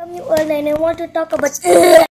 From you all and I want to talk about